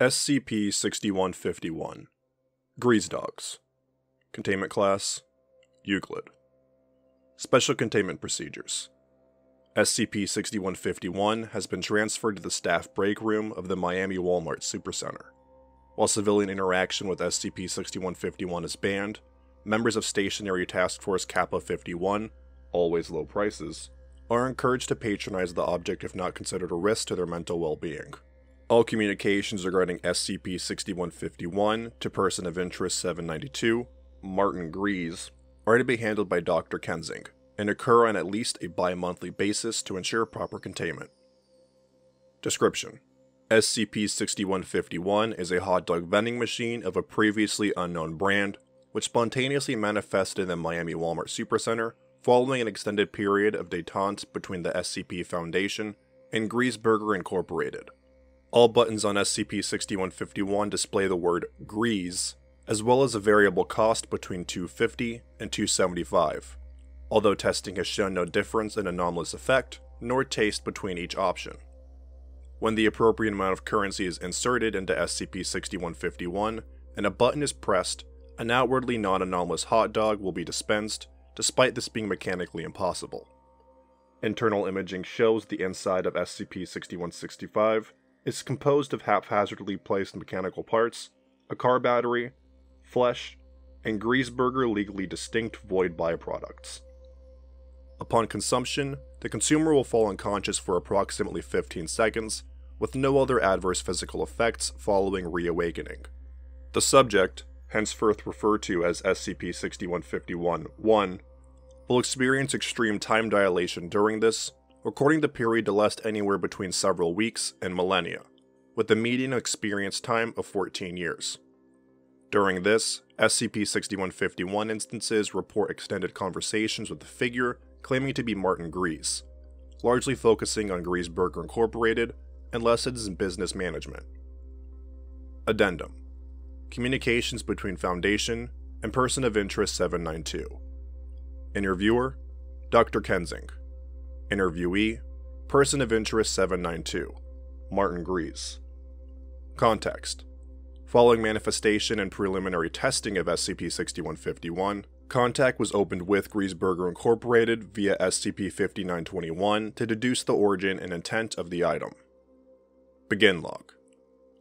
SCP 6151 Greazedogs Containment Class Euclid Special Containment Procedures SCP 6151 has been transferred to the staff break room of the Miami Walmart Supercenter. While civilian interaction with SCP 6151 is banned, members of Stationary Task Force Kappa 51, always low prices, are encouraged to patronize the object if not considered a risk to their mental well being. All communications regarding SCP 6151 to Person of Interest 792, Martin Greaze, are to be handled by Dr. Kensing and occur on at least a bi monthly basis to ensure proper containment. Description SCP 6151 is a hot dog vending machine of a previously unknown brand, which spontaneously manifested in the Miami Walmart Supercenter following an extended period of detente between the SCP Foundation and Greaze Burger Incorporated. All buttons on SCP-6151 display the word Greaze, as well as a variable cost between 250 and 275, although testing has shown no difference in anomalous effect nor taste between each option. When the appropriate amount of currency is inserted into SCP-6151 and a button is pressed, an outwardly non-anomalous hot dog will be dispensed, despite this being mechanically impossible. Internal imaging shows the inside of SCP-6165 is composed of haphazardly placed mechanical parts, a car battery, flesh, and Greazeburger legally distinct void byproducts. Upon consumption, the consumer will fall unconscious for approximately 15 seconds, with no other adverse physical effects following reawakening. The subject, henceforth referred to as SCP 6151 1, will experience extreme time dilation during this, recording the period to last anywhere between several weeks and millennia, with the median experience time of 14 years. During this, SCP 6151 instances report extended conversations with the figure claiming to be Martin Greaze, largely focusing on Greaze Burger Incorporated and lessons in business management. Addendum Communications between Foundation and Person of Interest 792. Interviewer Dr. Kensing. Interviewee Person of Interest 792. Martin Greaze. Context Following manifestation and preliminary testing of SCP 6151, contact was opened with Greazeburger Incorporated via SCP 5921 to deduce the origin and intent of the item. Begin log.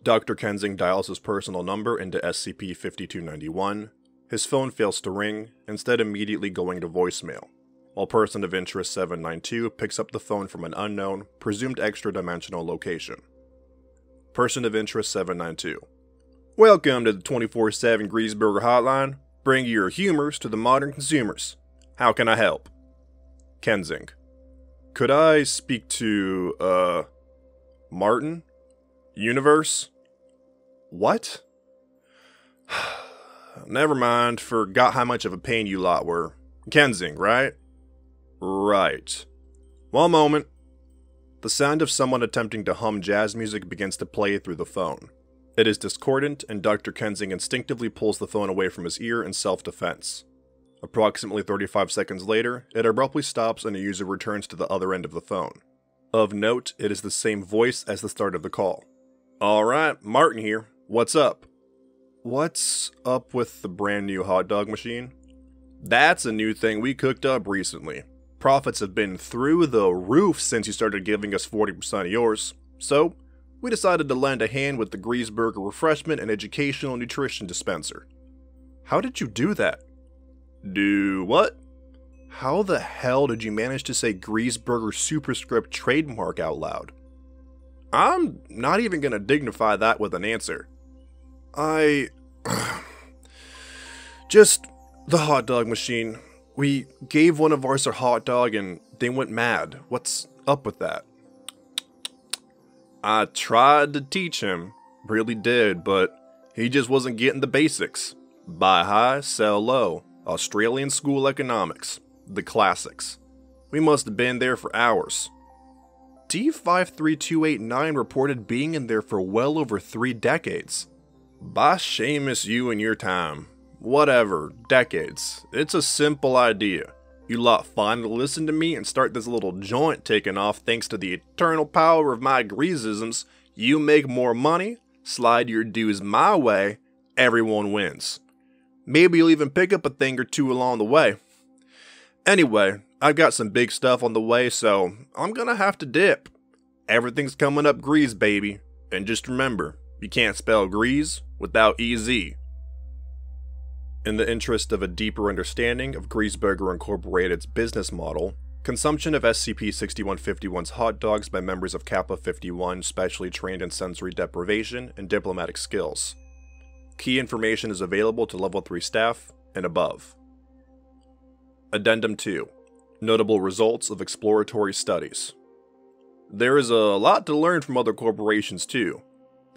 Dr. Kensing dials his personal number into SCP 5291. His phone fails to ring, instead, immediately going to voicemail while person of interest 792 picks up the phone from an unknown, presumed extra dimensional location. Person of interest 792. Welcome to the 24 7 Greazeburger Hotline, bringing your humors to the modern consumers. How can I help? Kensing. Could I speak to, uh, Martin? Universe? What? Never mind, forgot how much of a pain you lot were. Kensing, right? Right. One moment. The sound of someone attempting to hum jazz music begins to play through the phone. It is discordant, and Dr. Kensing instinctively pulls the phone away from his ear in self defense. Approximately 35 seconds later, it abruptly stops and a user returns to the other end of the phone. Of note, it is the same voice as the start of the call. Alright, Martin here. What's up? What's up with the brand new hot dog machine? That's a new thing we cooked up recently. Profits have been through the roof since you started giving us 40% of yours. So, we decided to lend a hand with the Greazeburger Refreshment and Educational Nutrition Dispenser. How did you do that? Do what? How the hell did you manage to say Greazeburger superscript trademark out loud? I'm not even gonna dignify that with an answer. I. Just the hot dog machine. We gave one of ours a hot dog and they went mad. What's up with that? I tried to teach him, really did, but he just wasn't getting the basics. Buy high, sell low, Australian school economics, the classics. We must have been there for hours. D53289 reported being in there for well over three decades. By Seamus, you and your time. Whatever, decades. It's a simple idea. You lot finally listen to me and start this little joint taking off thanks to the eternal power of my greasisms. You make more money, slide your dues my way, everyone wins. Maybe you'll even pick up a thing or two along the way. Anyway, I've got some big stuff on the way, so I'm gonna have to dip. Everything's coming up Greaze, baby. And just remember, you can't spell Greaze without EZ. In the interest of a deeper understanding of Greazeburger Incorporated's business model, consumption of SCP-6151's hot dogs by members of Kappa 51 specially trained in sensory deprivation and diplomatic skills. Key information is available to level 3 staff and above. Addendum 2 Notable results of exploratory studies. There is a lot to learn from other corporations, too.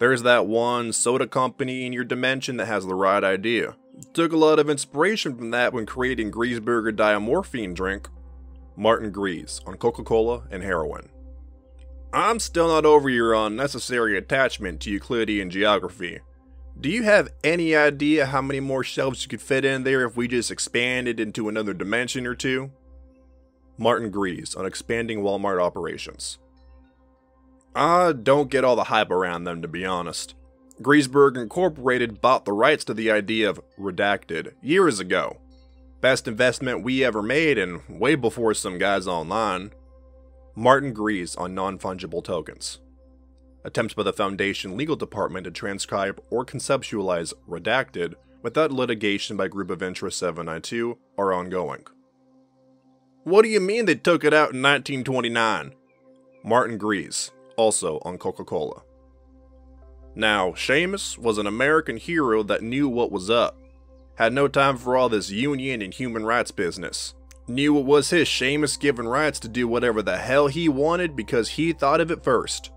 There's that one soda company in your dimension that has the right idea. Took a lot of inspiration from that when creating Greazeburger Diamorphine drink. Martin Greaze on Coca Cola and heroin. I'm still not over your unnecessary attachment to Euclidean geography. Do you have any idea how many more shelves you could fit in there if we just expanded into another dimension or two? Martin Greaze on expanding Walmart operations. I don't get all the hype around them, to be honest. Greaseburg Incorporated bought the rights to the idea of redacted years ago. Best investment we ever made, and way before some guys online. Martin Greaze on non fungible tokens. Attempts by the Foundation legal department to transcribe or conceptualize redacted without litigation by Group of Interest 792 are ongoing. What do you mean they took it out in 1929? Martin Greaze, also on Coca Cola. Now, Seamus was an American hero that knew what was up. Had no time for all this union and human rights business. Knew it was his Seamus given rights to do whatever the hell he wanted because he thought of it first.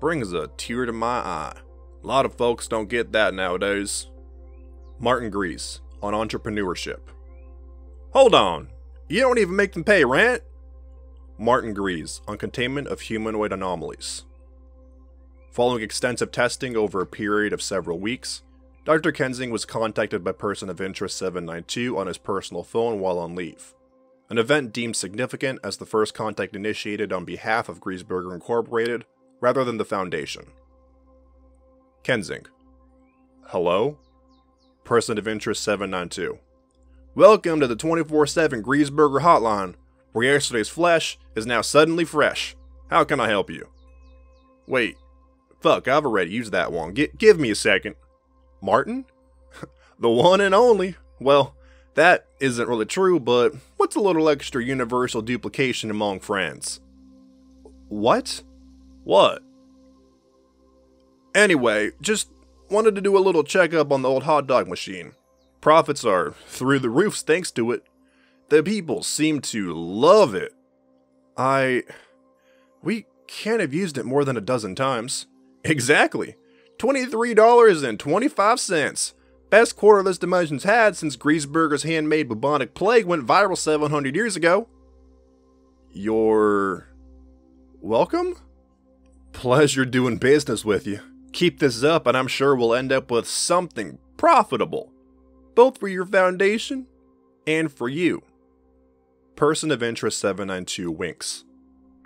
Brings a tear to my eye. A lot of folks don't get that nowadays. Martin Greaze on entrepreneurship. Hold on, you don't even make them pay rent? Martin Greaze on containment of humanoid anomalies. Following extensive testing over a period of several weeks, Dr. Kensing was contacted by Person of Interest 792 on his personal phone while on leave. An event deemed significant as the first contact initiated on behalf of Greazeburger Incorporated rather than the Foundation. Kensing. Hello? Person of Interest 792. Welcome to the 24 7 Greazeburger Hotline, where yesterday's flesh is now suddenly fresh. How can I help you? Wait, fuck, I've already used that one. G- give me a second. Martin? the one and only. Well, that isn't really true, but what's a little extra universal duplication among friends? What? What? Anyway, just wanted to do a little checkup on the old hot dog machine. Profits are through the roofs thanks to it. The people seem to love it. I. We can't have used it more than a dozen times. Exactly. $23.25. Best quarter this dimension's had since Greazeburger's handmade bubonic plague went viral 700 years ago. You're. welcome? Pleasure doing business with you. Keep this up, and I'm sure we'll end up with something profitable both for your foundation and for you. Person of Interest 792 winks.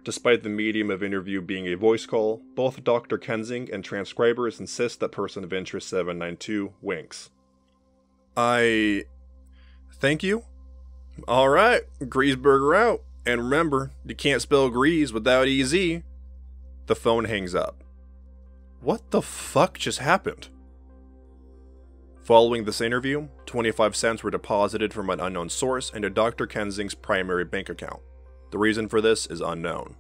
Despite the medium of interview being a voice call, both Dr. Kensing and transcribers insist that Person of Interest 792 winks. I. Thank you. Alright, Greazeburger out. And remember, you can't spell Greaze without EZ. The phone hangs up. What the fuck just happened? Following this interview, 25 cents were deposited from an unknown source into Dr. Kensing's primary bank account. The reason for this is unknown.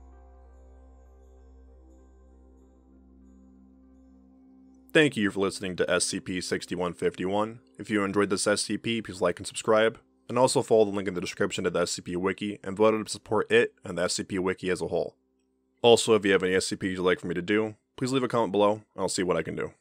Thank you for listening to SCP 6151. If you enjoyed this SCP, please like and subscribe, and also follow the link in the description to the SCP Wiki and vote to support it and the SCP Wiki as a whole. Also, if you have any SCPs you'd like for me to do, please leave a comment below, and I'll see what I can do.